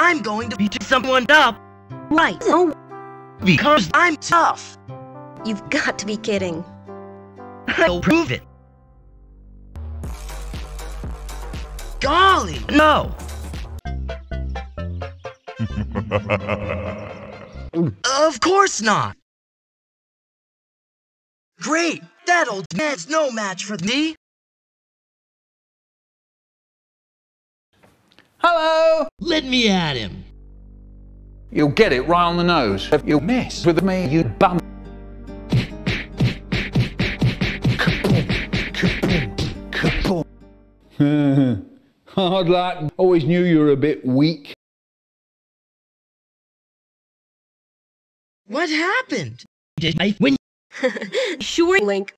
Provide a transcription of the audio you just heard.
I'm going to beat someone up Right. Oh, because I'm tough. you've got to be kidding. I'll prove it. Golly, no. of course not. Great, that old man's no match for me. Hello! Let me at him. You'll get it right on the nose. If you mess with me, you bum. Hard luck. Always knew you were a bit weak. What happened? Did I win? Sure, Link.